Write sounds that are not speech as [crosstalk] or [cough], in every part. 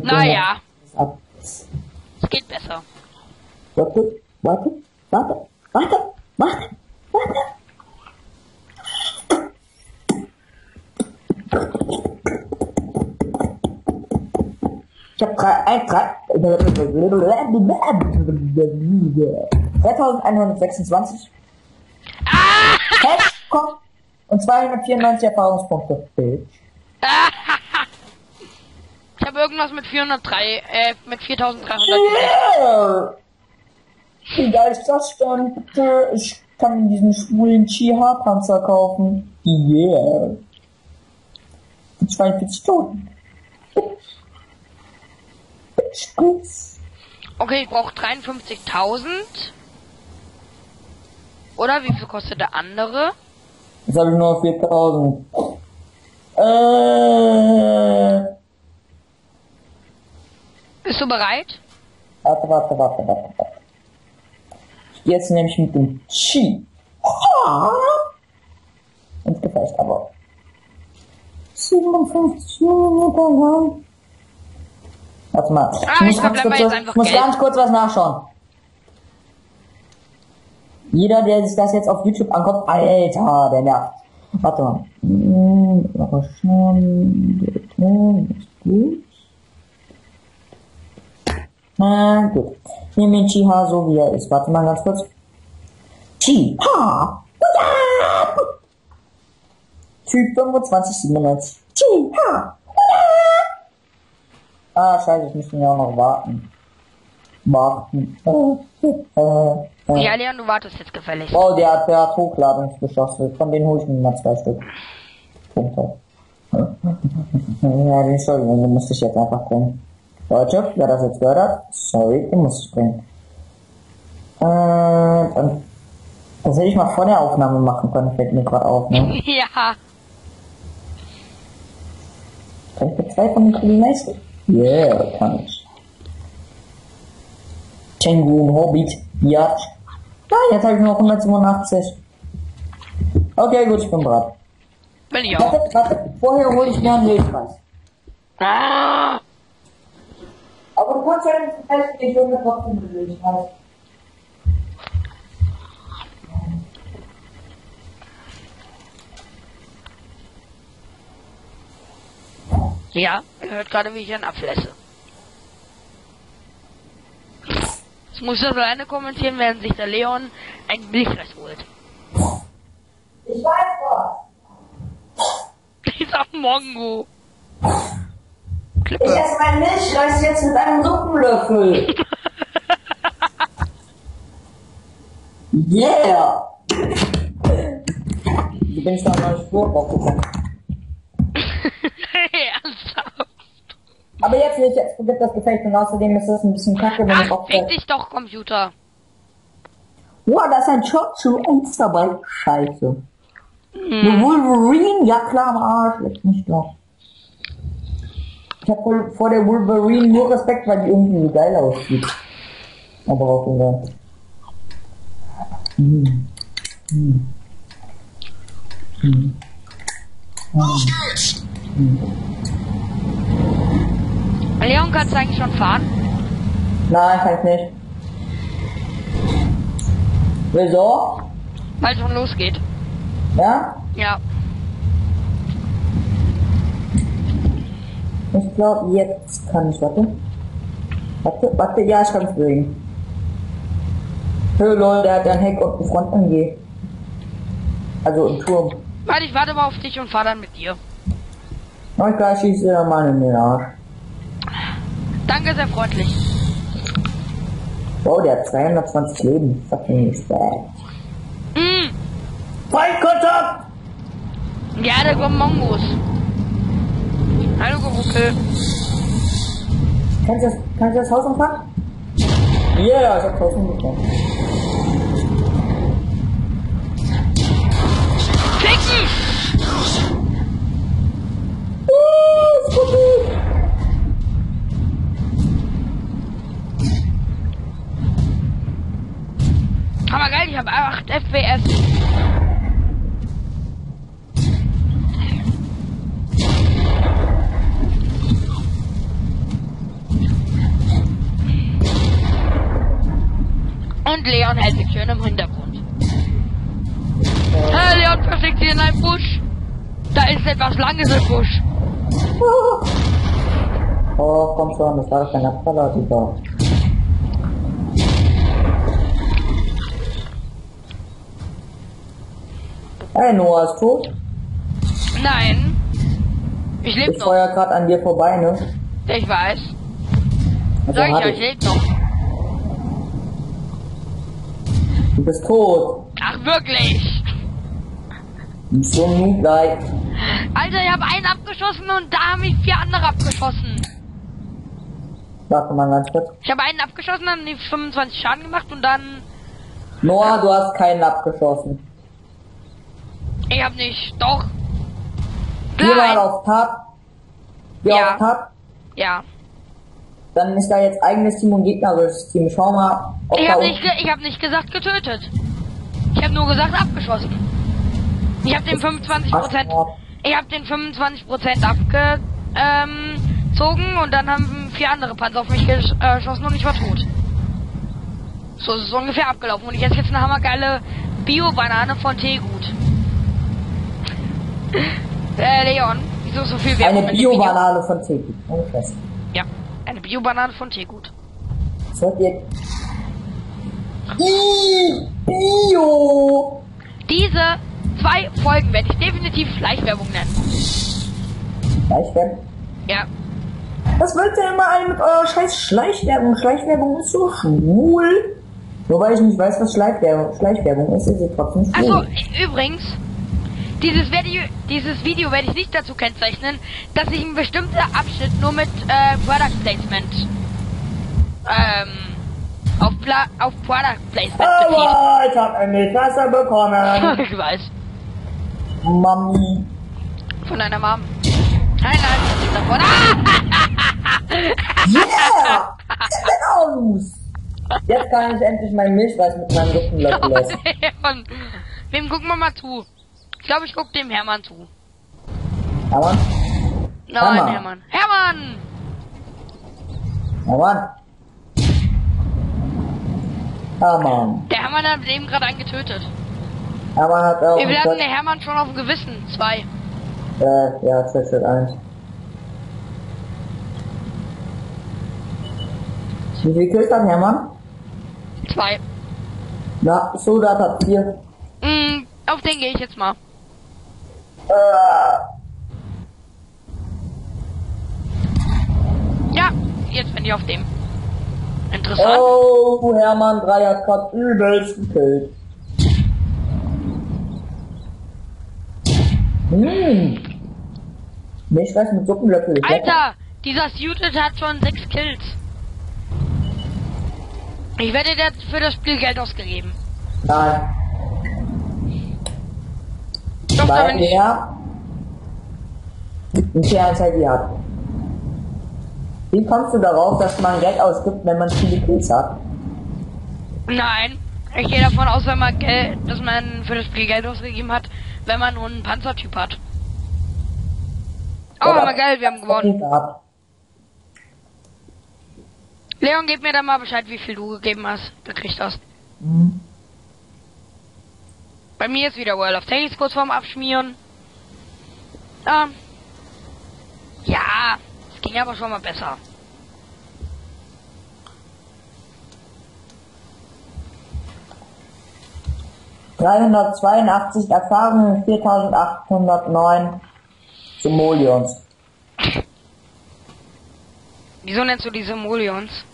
Naja, es geht besser. Warte, warte, warte, warte, warte, warte. Ich hab drei, ein, drei, 3126 Cash, komm, und 294 Erfahrungspunkte. Bitch. Habe irgendwas mit 403, äh, mit 4300. Yeah! Wie geil ist das denn, bitte? Ich kann diesen schwulen Chi-Ha-Panzer kaufen. Yeah. Für 42 Toten. Okay, ich brauche 53.000. Oder wie viel kostet der andere? Jetzt habe ich nur 4000. Äh. Bist du bereit? Warte, warte, warte, warte. Ich jetzt nämlich mit dem Chi. Ah. Und gefällt aber. 57 Millimeter lang. Warte mal. Ich Ah, muss, ich ganz kurz, muss ganz kurz was nachschauen. Jeder, der sich das jetzt auf YouTube anguckt, Alter, der nervt. Warte mal. Hm, aber schon. Ist gut. Na gut. Ich nehme den Chiha so wie er ist. Warte mal ganz kurz. Chiha! Typ 2597. Chiha! Ah, scheiße, ich muss ja auch noch warten. Warten. Äh, äh, äh. Ja, Leon, du wartest jetzt gefällig. Oh, der hat, der hat Hochladungsgeschosse. Von denen hole ich mir mal zwei Stück. Punkte. Ja, Entschuldigung, du musst dich jetzt einfach bringen. Leute, wer das jetzt gehört hat, sorry, den muss ich bringen. Äh, dann, das hätte ich mal vor der Aufnahme machen können, fällt mir gerade auf, ne? [laughs] Ja. Kann ich von den Kugeln leisten? Yeah, kann ich. Tengu und Hobbit, ja. Ah, jetzt habe ich noch 187. Okay, gut, ich bin bereit. Bin ich auch. Warte, warte, vorher hole ich mir einen Milchreis. Ah, Aber ja nicht fest, ich will mir trotzdem einen Milchreis. ja, ihr hört gerade, wie ich ihn abflässe. Jetzt muss ich das alleine kommentieren, während sich der Leon ein Milchreis holt. Ich weiß was. [laughs] Dieser Mongo. Ich Klippe. esse meinen Milchreis jetzt mit einem Suppenlöffel. [laughs] yeah! Du bin ich da mal Spur draufgekommen. [laughs] Ernsthaft. Aber jetzt nicht, jetzt gibt das Gefecht und außerdem ist das ein bisschen kacke, wenn ich auch fick dich doch, Computer. Wow, da ist ein Shot zu uns dabei. Scheiße. Hm. Wolverine? Ja klar, am Arsch. Jetzt nicht doch. Ich hab voll vor der Wolverine nur Respekt, weil die irgendwie so geil aussieht. Aber auch egal. Hm. Hm. Hm. Los geht's! Leon, kannst du eigentlich schon fahren? Nein, kann ich nicht. Wieso? Weil es schon losgeht. Ja? Ja. Ich glaube, jetzt kann ich, warte. Warte, warte, ja, ich kann es bewegen. Hö, lol, der hat ein Heck und ein Front MG. Also im Turm. Warte, ich warte mal auf dich und fahr dann mit dir. Ich gleich schieße dir mal in den Arsch. Danke, sehr freundlich. Oh, der hat 220 Leben. Fucking respect. Mm. Feindkontakt! Ja, der kommt Mongos. Geruckel. Kannst du das, kannst du das Haus umfahren? Ja, yeah, ich hab Haus umgefahren. Ficken! Uh, ist gut. Aber geil, ich habe 8 FPS. Und Leon hält sich schön im Hintergrund. Äh, Leon versteckt sich in einem Busch. Da ist etwas Langes im Busch. Oh, komm schon, das war doch kein Abfaller, super. Hey, Noah ist tot. Nein. Ich lebe Ich noch. feuer gerade an dir vorbei, ne? Ich weiß. Also Sag ich euch, ich lebe noch. Du bist tot. Ach, wirklich? So Noob like. Alter, ich habe einen abgeschossen und da haben mich vier andere abgeschossen. Warte mal ganz kurz. Ich habe einen abgeschossen, haben die 25 Schaden gemacht und dann... Noah, du hast keinen abgeschossen. Ich hab nicht... Doch. Mal Nein. auf Tab. Geh Ja. auf Tab. Ja. Dann ist da jetzt eigenes Team und gegnerisches Team. Schau mal, ob Ich habe nicht, ich hab nicht gesagt getötet. Ich habe nur gesagt abgeschossen. Ich habe den 25 Prozent, Ach, ich habe den 25 Prozent abgezogen ähm, und dann haben vier andere Panzer auf mich äh, geschossen und ich war tot. So ist es ungefähr abgelaufen und ich esse jetzt eine hammergeile Bio-Banane von Teegut. [laughs] äh, Leon, wieso so viel Werbung Eine? Bio-Banane von Teki. Ohne Eine Bio-Banane von Teegut. Sollt ihr... Ih, Bio! Diese zwei Folgen werde ich definitiv Schleichwerbung nennen. Schleichwerbung? Ja, Was wollt ihr immer alle mit eurer scheiß Schleichwerbung? Schleichwerbung ist so schwul. Weil ich nicht weiß, was Schleichwerbung, Schleichwerbung ist, ist sie trotzdem schwul. Also, übrigens, dieses Video, dieses Video werde ich nicht dazu kennzeichnen, dass sich ein bestimmter Abschnitt nur mit äh, Product Placement ähm, auf, Pla auf Product Placement bezieht. Aber ich hab ein Wasser bekommen. [laughs] ich weiß. Mami. Von deiner Mom. Nein, nein, das ist davon. Ah! Yeah! Ich bin aus! Jetzt kann ich endlich meinen Milchreis mit meinem Suppenlöffel essen. [laughs] Hermann. Wem gucken wir mal zu? Ich glaube, ich guck dem Hermann zu. Aber, Nein, Hermann. Hermann. Hermann! ja Mann. Ja Mann. Der Hermann hat eben gerade einen getötet. Hermann hat auch... Wir Shot- der Hermann schon auf dem Gewissen. Zwei. Äh, ja, Shot Shot 1. Wie viel Kills hat Hermann? Zwei. Na, Soldat hat 4. Mm, auf den gehe ich jetzt mal. Äh, Ja, jetzt bin ich auf dem. Interessant. oh, Hermann 3 hat grad übelst gekillt. Hm. Milchreis mit Suppenlöffel. Alter, dieser Suited hat schon sechs Kills. Ich wette, der für das Spiel Geld ausgegeben. Nein. Doch, da bin ich. er ein Fernseher hat. Wie kommst du darauf, dass man Geld ausgibt, wenn man viele Kills hat? Nein. Ich gehe davon aus, wenn man Geld, dass man für das Spiel Geld ausgegeben hat, wenn man nur einen Panzertyp hat. Oh, Aber- haben wir Geld, wir haben gewonnen. Leon, gib mir dann mal Bescheid, wie viel du gegeben hast, gekriegt hast. Hm. Bei mir ist wieder World of Tanks kurz vorm Abschmieren. Ähm. Ja, es ging aber schon mal besser. ...382 Erfahrungen, 4809 Simoleons. Wieso nennst du diese Molions?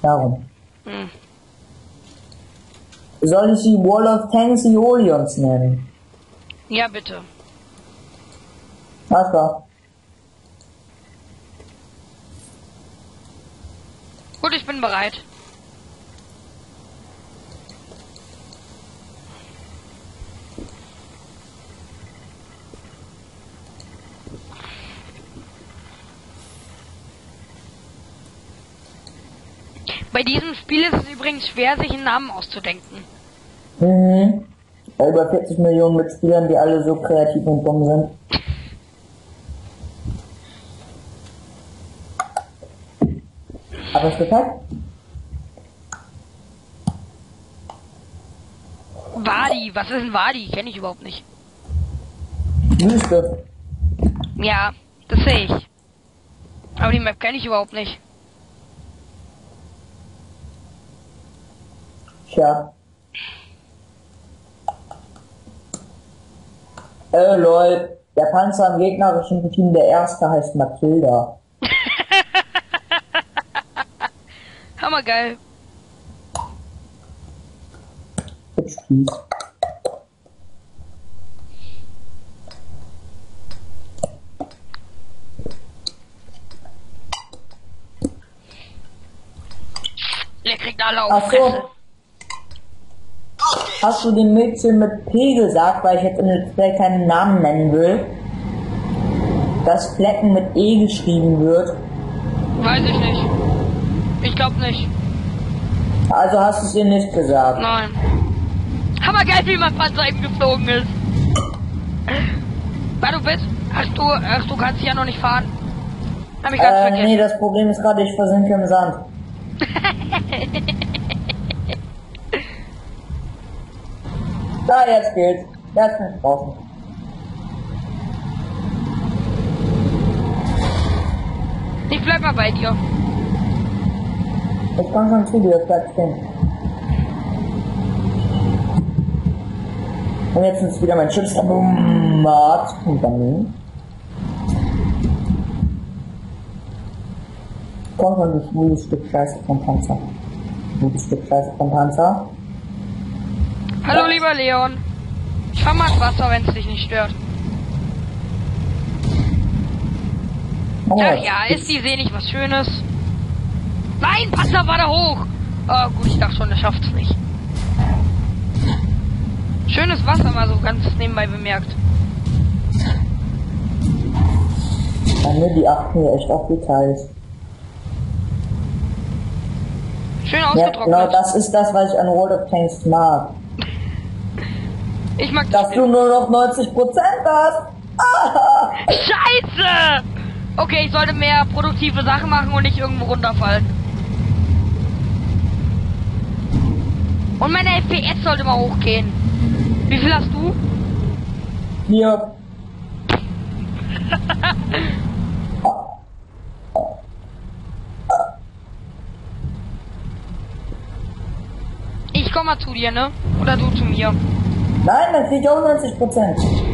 Darum. Hm. Soll ich die Wall of Tanks Iolions nennen? Ja, bitte. Alles klar. Gut, ich bin bereit. Bei diesem Spiel ist es übrigens schwer, sich einen Namen auszudenken. Mhm. Bei über 40 Millionen Mitspielern, die alle so kreativ und dumm sind. Aber es wird halt. Wadi. Was ist ein Wadi? Kenne ich überhaupt nicht. Wüste. Ja, das sehe ich. Aber die Map kenne ich überhaupt nicht. Tja. Äh, lol. Der Panzer im gegnerischen Team, der erste heißt Matilda. [laughs] Hammergeil. Der kriegt alle auf Ach Fresse. Hast du den Mädchen mit P gesagt, weil ich jetzt in der Play keinen Namen nennen will? Dass Flecken mit E geschrieben wird. Weiß ich nicht. Ich glaube nicht. Also hast du es ihr nicht gesagt. Nein. Hammergeil, wie mein Panzer eben geflogen ist. Weil du bist. Ach du, ach du kannst ja noch nicht fahren. Hab ich ganz Äh, vergessen. nee, das Problem ist gerade, ich versinke im Sand. [laughs] da, jetzt geht's. Jetzt bin ich draußen. Ich bleib mal bei dir. Ich komm schon zu dir, bleib stehen. Und jetzt ist wieder mein Chipsautomat. Und dann. Komm schon, du schwules Stück Scheiße vom Panzer. Gutes Stück Scheiße vom Panzer. Hallo lieber Leon. Ich fahr mal ins Wasser, wenn es dich nicht stört. Oh, ja, geht's. ist die See nicht was Schönes? Nein, Panzer war da hoch. Oh gut, ich dachte schon, der schafft's nicht. Schönes Wasser mal so ganz nebenbei bemerkt. Ja, ne, die achten hier echt auf Details. Schön Ja, genau ausgetrocknet. das ist das, was ich an World of Tanks mag. Ich mag Dass das du nur noch 90% hast. Ah! [laughs] Scheiße! Okay, ich sollte mehr produktive Sachen machen und nicht irgendwo runterfallen. Und meine FPS sollte mal hochgehen. Wie viel hast du? Hier. Ich komm mal zu dir, ne? Oder du zu mir. Nein, dann krieg ich auch 90%.